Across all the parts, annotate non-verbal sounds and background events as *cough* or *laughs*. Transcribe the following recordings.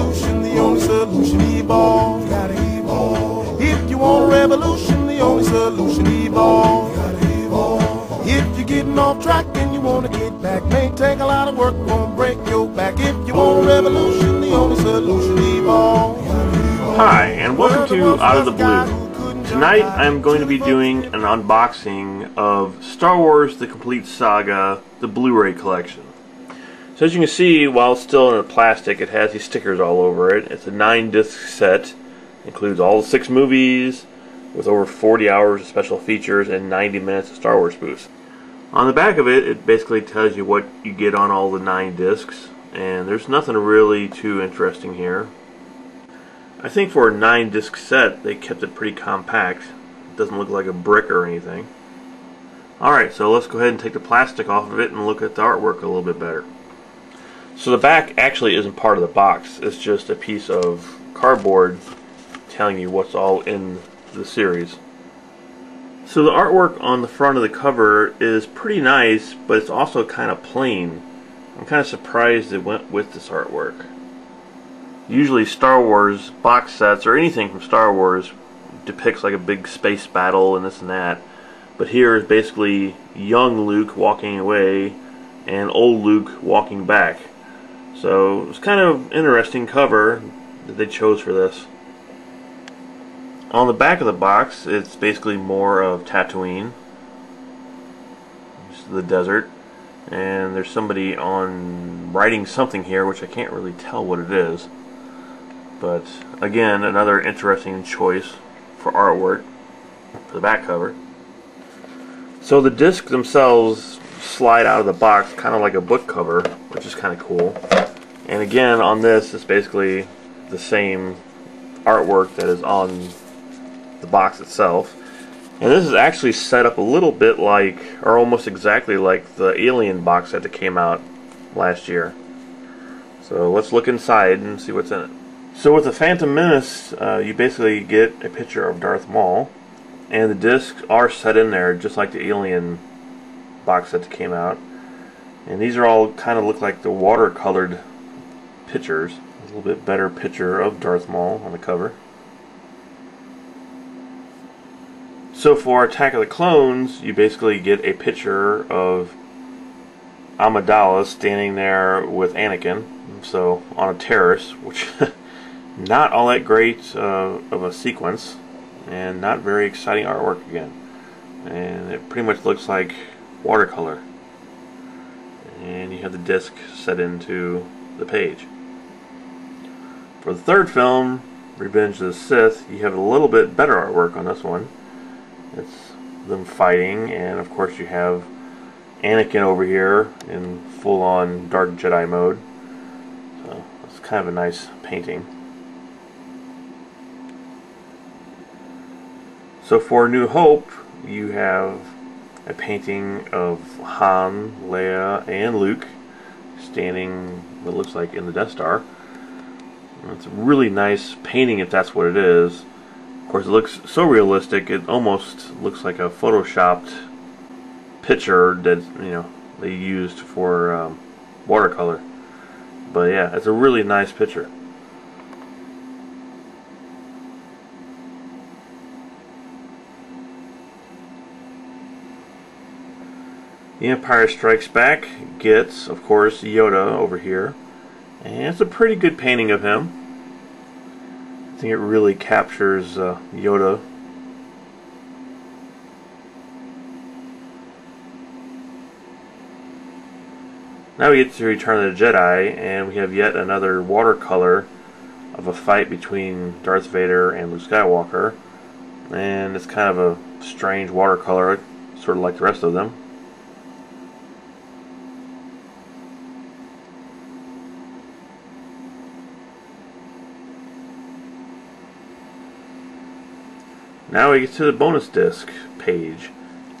revolution, the only solution evolve. Gotta evolve. If you want revolution, the only solution evolve. Gotta evolve. If you're getting off track and you wanna get back, may take a lot of work, won't break your back. If you want revolution, the only solution evolve. Hi, and welcome to Out of the Blu. Tonight I'm going to be doing an unboxing of Star Wars The Complete Saga, the Blu-ray collection. So as you can see, while it's still in a plastic, it has these stickers all over it. It's a 9-disc set, includes all the 6 movies, with over 40 hours of special features and 90 minutes of Star Wars spoofs. On the back of it, it basically tells you what you get on all the 9 discs, and there's nothing really too interesting here. I think for a 9 disc set they kept it pretty compact. It doesn't look like a brick or anything. Alright, so let's go ahead and take the plastic off of it and look at the artwork a little bit better. So the back actually isn't part of the box. It's just a piece of cardboard telling you what's all in the series. So the artwork on the front of the cover is pretty nice, but it's also kind of plain. I'm kind of surprised it went with this artwork usually Star Wars box sets or anything from Star Wars depicts like a big space battle and this and that. But here is basically young Luke walking away and old Luke walking back. So it's kind of interesting cover that they chose for this. On the back of the box, it's basically more of Tatooine, the desert, and there's somebody on writing something here, which I can't really tell what it is. But again, another interesting choice for artwork for the back cover. So the discs themselves slide out of the box kind of like a book cover, which is kind of cool. And again, on this, it's basically the same artwork that is on the box itself. And this is actually set up a little bit like, or almost exactly like the Alien box set that came out last year. So let's look inside and see what's in it. So with the Phantom Menace, uh, you basically get a picture of Darth Maul, and the discs are set in there just like the Alien box set that came out. And these are all kind of look like the watercolored pictures. A little bit better picture of Darth Maul on the cover. So for Attack of the Clones, you basically get a picture of Amidala standing there with Anakin, so on a terrace, which *laughs* Not all that great uh, of a sequence, and not very exciting artwork again. And it pretty much looks like watercolor. And you have the disc set into the page. For the third film, Revenge of the Sith, you have a little bit better artwork on this one. It's them fighting, and of course you have Anakin over here in full-on Dark Jedi mode. So it's kind of a nice painting. So for New Hope, you have a painting of Han, Leia, and Luke standing what looks like in the Death Star. It's a really nice painting if that's what it is. Of course, it looks so realistic, it almost looks like a photoshopped picture that, you know, they used for um, watercolor. But yeah, it's a really nice picture. Empire Strikes Back gets, of course, Yoda over here. And it's a pretty good painting of him. I think it really captures uh, Yoda. Now we get to Return of the Jedi, and we have yet another watercolor of a fight between Darth Vader and Luke Skywalker. And it's kind of a strange watercolor, sort of like the rest of them. Now we get to the bonus disc page.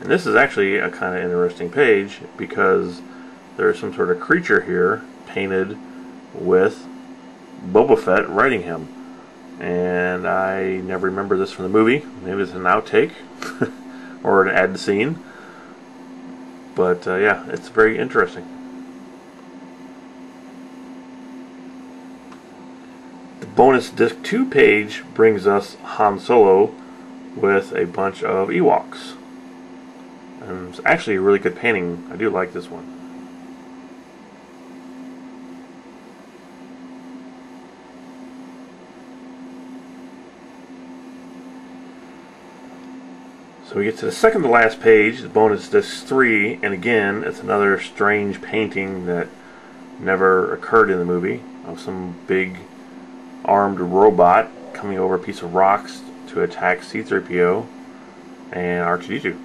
And this is actually a kind of interesting page because there's some sort of creature here painted with Boba Fett riding him. And I never remember this from the movie. Maybe it's an outtake *laughs* or an ad scene. But uh, yeah, it's very interesting. The bonus disc 2 page brings us Han Solo with a bunch of Ewoks. And it's actually a really good painting. I do like this one. So we get to the second to last page, the bonus disc 3, and again, it's another strange painting that never occurred in the movie of some big armed robot coming over a piece of rocks to attack C-3PO and R2-D2.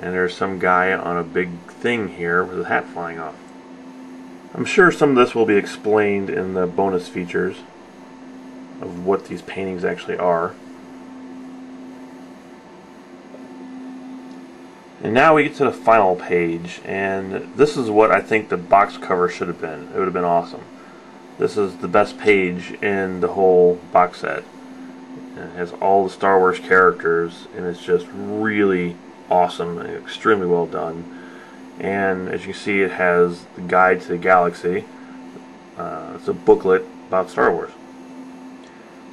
And there's some guy on a big thing here with a hat flying off. I'm sure some of this will be explained in the bonus features of what these paintings actually are. And now we get to the final page, and this is what I think the box cover should have been. It would have been awesome. This is the best page in the whole box set. It has all the Star Wars characters, and it's just really awesome and extremely well done. And as you can see, it has the Guide to the Galaxy. Uh, it's a booklet about Star Wars.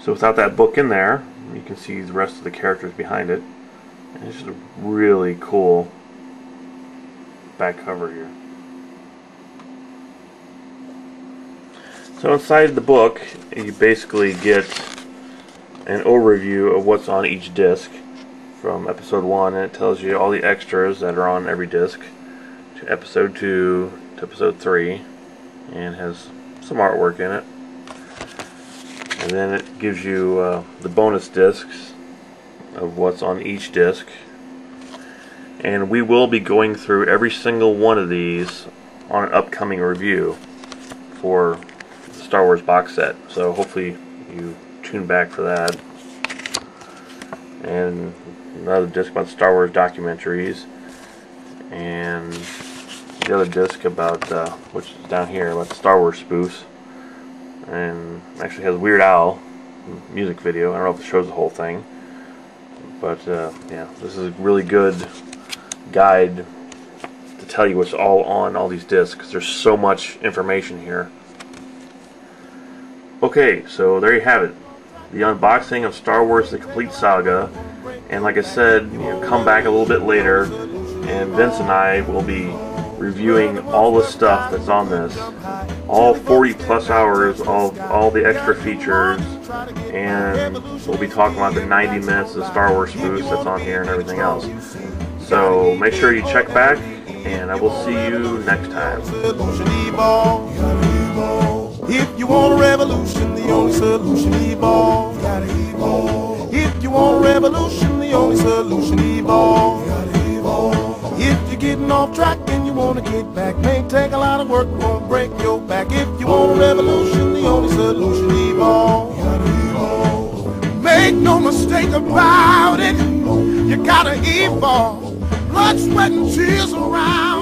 So without that book in there, you can see the rest of the characters behind it. And it's just a really cool back cover here. So inside the book, you basically get an overview of what's on each disc from episode 1 and it tells you all the extras that are on every disc to episode 2 to episode 3 and has some artwork in it. And then it gives you uh, the bonus discs of what's on each disc. And we will be going through every single one of these on an upcoming review for the Star Wars box set. So hopefully you tune back for that. And another disc about Star Wars documentaries. And the other disc about, uh, which is down here, about Star Wars spoofs. And actually has Weird Al music video. I don't know if it shows the whole thing. But uh, yeah, this is a really good guide to tell you what's all on all these discs. There's so much information here. Okay, so there you have it. The unboxing of Star Wars The Complete Saga. And like I said, you know, come back a little bit later and Vince and I will be reviewing all the stuff that's on this. All 40 plus hours, all, all the extra features, and we'll be talking about the 90 minutes of Star Wars spoofs that's on here and everything else. So make sure you check back, and I will see you next time. If you want a revolution, the only solution evolve. If you want a revolution, the only solution evolve. If you're getting off track and you want to get back, may take a lot of work, won't break your back. If you want a revolution, the only solution evolve. Make no mistake about it, you gotta evolve. Blood, sweat, and tears around.